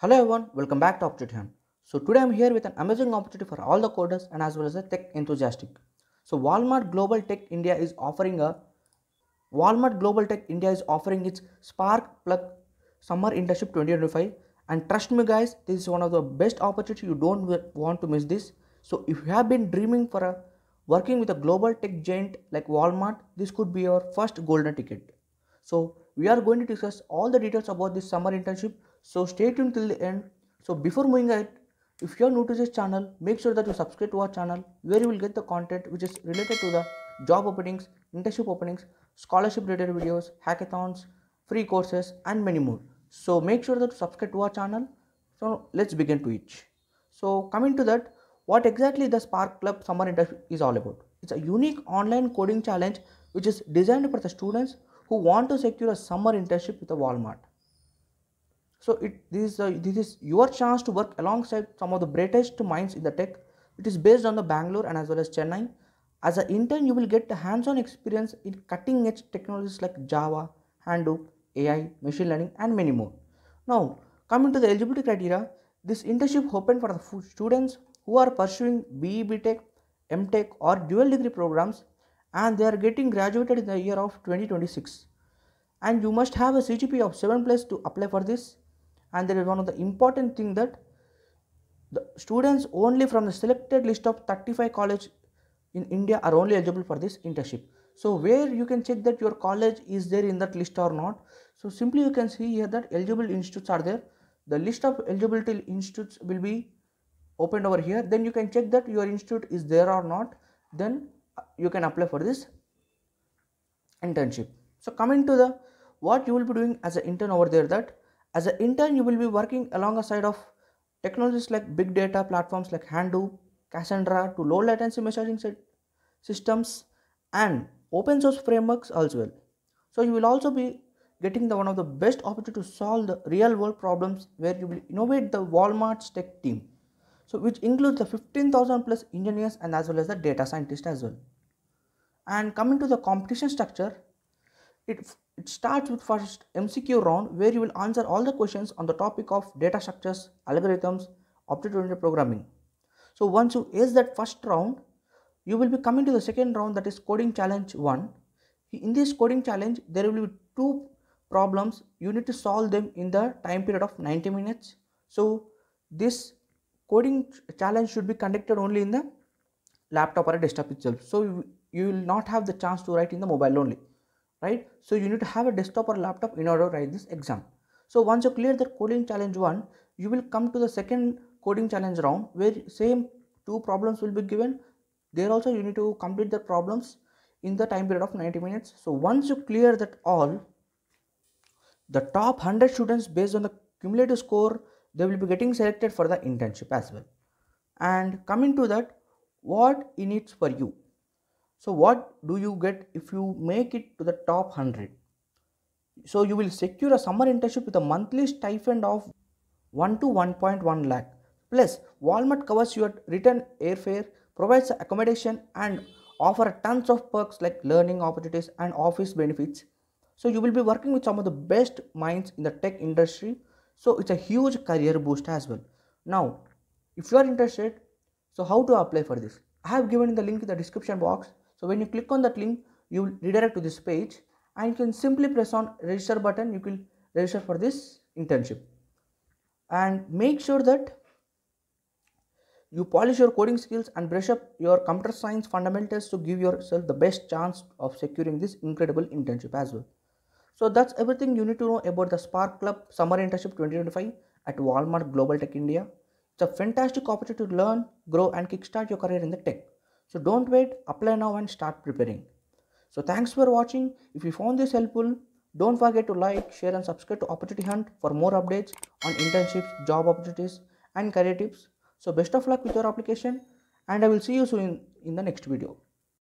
Hello everyone, welcome back to Opportunity So today I'm here with an amazing opportunity for all the coders and as well as the tech enthusiastic. So Walmart Global Tech India is offering a Walmart Global Tech India is offering its Spark Plug Summer Internship 2025 and trust me guys, this is one of the best opportunity you don't want to miss this. So if you have been dreaming for a working with a global tech giant like Walmart, this could be your first golden ticket. So we are going to discuss all the details about this summer internship. So stay tuned till the end. So before moving ahead, if you are new to this channel, make sure that you subscribe to our channel where you will get the content which is related to the job openings, internship openings, scholarship related videos, hackathons, free courses and many more. So make sure that you subscribe to our channel. So let's begin to each. So coming to that, what exactly the Sparkplug Summer Internship is all about? It's a unique online coding challenge which is designed for the students who want to secure a summer internship with a Walmart. So it this is, uh, this is your chance to work alongside some of the brightest minds in the tech. It is based on the Bangalore and as well as Chennai. As an intern, you will get hands-on experience in cutting-edge technologies like Java, Hadoop, AI, machine learning, and many more. Now, coming to the eligibility criteria, this internship open for the students who are pursuing BE BTech, MTech, or dual degree programs, and they are getting graduated in the year of 2026 and you must have a CGPA of 7 plus to apply for this and there is one of the important thing that the students only from the selected list of 35 college in India are only eligible for this internship. So where you can check that your college is there in that list or not. So simply you can see here that eligible institutes are there. The list of eligibility institutes will be opened over here. Then you can check that your institute is there or not. Then uh, you can apply for this internship so coming to the what you will be doing as an intern over there that as an intern you will be working alongside of technologies like big data platforms like Hadoop, Cassandra to low latency messaging sy- systems and open source frameworks as well. So you will also be getting the one of the best opportunity to solve the real world problems where you will innovate the Walmart's tech team. So which includes the 15,000 plus engineers and as well as the data scientists as well. And coming to the competition structure, it, it starts with first MCQ round where you will answer all the questions on the topic of data structures, algorithms, object-oriented programming. So once you ace that first round, you will be coming to the second round that is coding challenge 1. In this coding challenge, there will be two problems. You need to solve them in the time period of 90 minutes. So this coding challenge should be conducted only in the laptop or a desktop itself. So you, you will not have the chance to write in the mobile only right? So you need to have a desktop or laptop in order to write this exam. So once you clear the coding challenge one you will come to the second coding challenge round where same two problems will be given. There also you need to complete the problems in the time period of 90 minutes. So once you clear that all the top 100 students based on the cumulative score they will be getting selected for the internship as well. And coming to that what it needs for you so what do you get if you make it to the top 100? So you will secure a summer internship with a monthly stipend of 1 to 1.1 lakh. Plus Walmart covers your return airfare, provides accommodation and offer tons of perks like learning opportunities and office benefits. So you will be working with some of the best minds in the tech industry. So it's a huge career boost as well. Now, if you are interested, so how to apply for this? I have given the link in the description box. So when you click on that link, you will redirect to this page and you can simply press on register button. You can register for this internship and make sure that you polish your coding skills and brush up your computer science fundamentals to give yourself the best chance of securing this incredible internship as well. So that's everything you need to know about the Sparkplug Summer Internship 2025 at Walmart Global Tech India. It's a fantastic opportunity to learn, grow, and kickstart your career in the tech. So don't wait, apply now and start preparing. So thanks for watching. If you found this helpful, don't forget to like, share, and subscribe to Opportunity Hunt for more updates on internships, job opportunities, and career tips. So best of luck with your application, and I will see you soon in the next video.